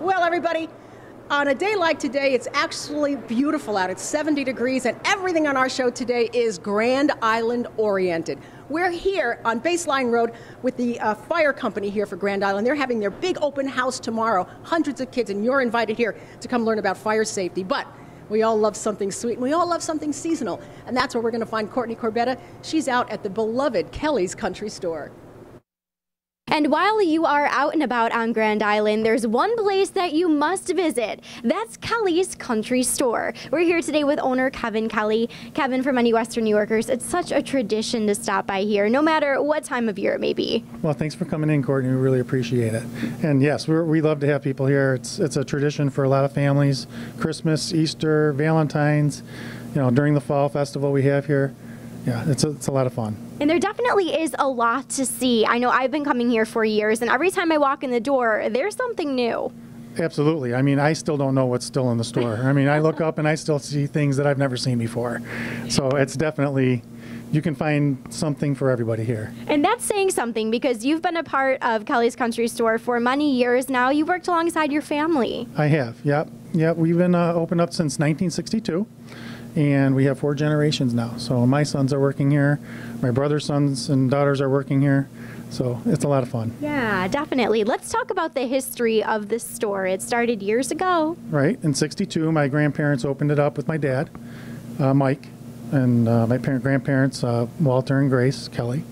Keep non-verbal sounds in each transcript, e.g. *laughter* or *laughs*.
Well, everybody, on a day like today, it's actually beautiful out. It's 70 degrees, and everything on our show today is Grand Island oriented. We're here on Baseline Road with the uh, fire company here for Grand Island. They're having their big open house tomorrow. Hundreds of kids, and you're invited here to come learn about fire safety. But we all love something sweet, and we all love something seasonal. And that's where we're going to find Courtney Corbetta. She's out at the beloved Kelly's Country Store. And while you are out and about on Grand Island, there's one place that you must visit. That's Kelly's Country Store. We're here today with owner Kevin Kelly. Kevin, for many Western New Yorkers, it's such a tradition to stop by here, no matter what time of year it may be. Well, thanks for coming in, Courtney. We really appreciate it. And yes, we love to have people here. It's, it's a tradition for a lot of families. Christmas, Easter, Valentine's, you know, during the fall festival we have here. Yeah, it's a, it's a lot of fun. And there definitely is a lot to see. I know I've been coming here for years, and every time I walk in the door, there's something new. Absolutely. I mean, I still don't know what's still in the store. I mean, I look up and I still see things that I've never seen before. So it's definitely, you can find something for everybody here. And that's saying something because you've been a part of Kelly's Country Store for many years now. You worked alongside your family. I have, yep. Yep, we've been uh, open up since 1962 and we have four generations now. So my sons are working here, my brother's sons and daughters are working here. So it's a lot of fun. Yeah, definitely. Let's talk about the history of this store. It started years ago. Right. In 62, my grandparents opened it up with my dad, uh, Mike, and uh, my parent grandparents, uh, Walter and Grace Kelly.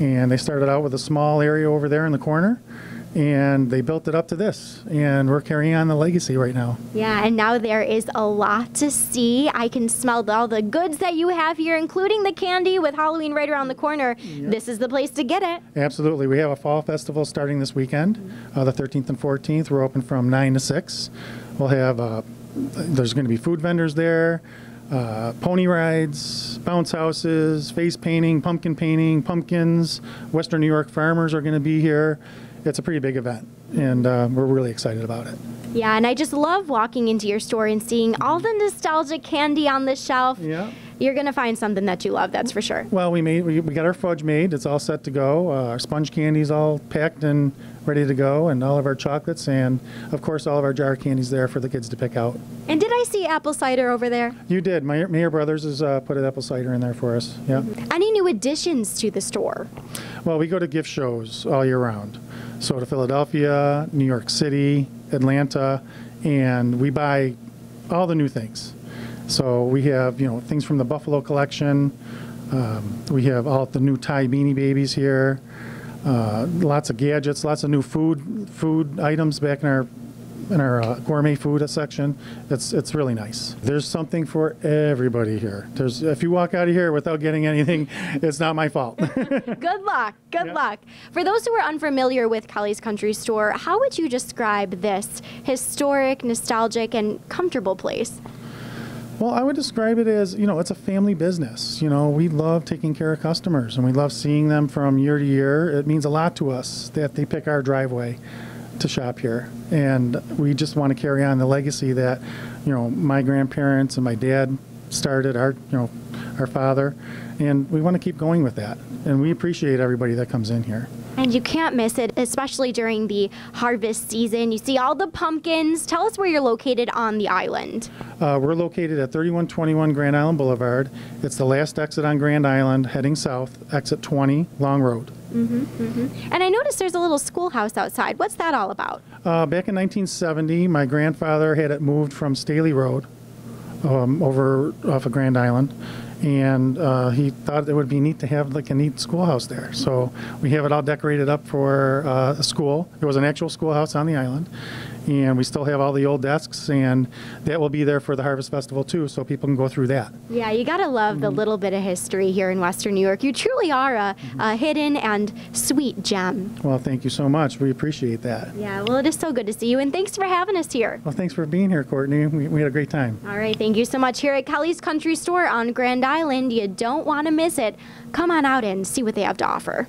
And they started out with a small area over there in the corner and they built it up to this. And we're carrying on the legacy right now. Yeah and now there is a lot to see. I can smell all the goods that you have here including the candy with halloween right around the corner. Yep. this is the place to get it. Absolutely. We have a fall festival starting this weekend uh, the 13th and 14th we're open from 9 to 6 we'll have uh, there's going to be food vendors there uh, pony rides, bounce houses, face painting, pumpkin painting, pumpkins. Western New York farmers are going to be here it's a pretty big event, and uh, we're really excited about it. Yeah, and I just love walking into your store and seeing all the nostalgic candy on the shelf. Yeah. You're going to find something that you love, that's for sure. Well, we made we, we got our fudge made. It's all set to go. Uh, our sponge candy's all packed and ready to go, and all of our chocolates, and of course, all of our jar candies there for the kids to pick out. And did I see apple cider over there? You did. My Mayer Brothers has uh, put an apple cider in there for us. Yeah. Mm-hmm. Any new additions to the store? Well, we go to gift shows all year round. So to Philadelphia, New York City, Atlanta, and we buy all the new things. So we have you know things from the Buffalo collection. Um, we have all the new Ty Beanie Babies here. Uh, lots of gadgets, lots of new food food items back in our in our uh, gourmet food section. It's it's really nice. There's something for everybody here. There's if you walk out of here without getting anything, *laughs* it's not my fault. *laughs* Good luck. Good yep. luck. For those who are unfamiliar with Kelly's Country Store, how would you describe this historic, nostalgic, and comfortable place? Well, I would describe it as, you know, it's a family business. You know, we love taking care of customers and we love seeing them from year to year. It means a lot to us that they pick our driveway to shop here. And we just want to carry on the legacy that, you know, my grandparents and my dad started, our, you know, our father, and we want to keep going with that. And we appreciate everybody that comes in here. And you can't miss it, especially during the harvest season. You see all the pumpkins. Tell us where you're located on the island. Uh, we're located at 3121 Grand Island Boulevard. It's the last exit on Grand Island, heading south, exit 20, Long Road. Mm-hmm, mm-hmm. And I noticed there's a little schoolhouse outside. What's that all about? Uh, back in 1970, my grandfather had it moved from Staley Road um, over off of Grand Island, and uh, he thought it would be neat to have like a neat schoolhouse there. So we have it all decorated up for uh, a school. It was an actual schoolhouse on the island, and we still have all the old desks, and that will be there for the Harvest Festival too, so people can go through that. Yeah, you gotta love the mm-hmm. little bit of history here in Western New York. You truly are a, a, hidden and sweet gem. Well, thank you so much. We appreciate that. Yeah, well, it is so good to see you, and thanks for having us here. Well, thanks for being here, Courtney. We, we had a great time. All right, thank you so much here at Kelly's Country Store on Grand Island. You don't want to miss it. Come on out and see what they have to offer.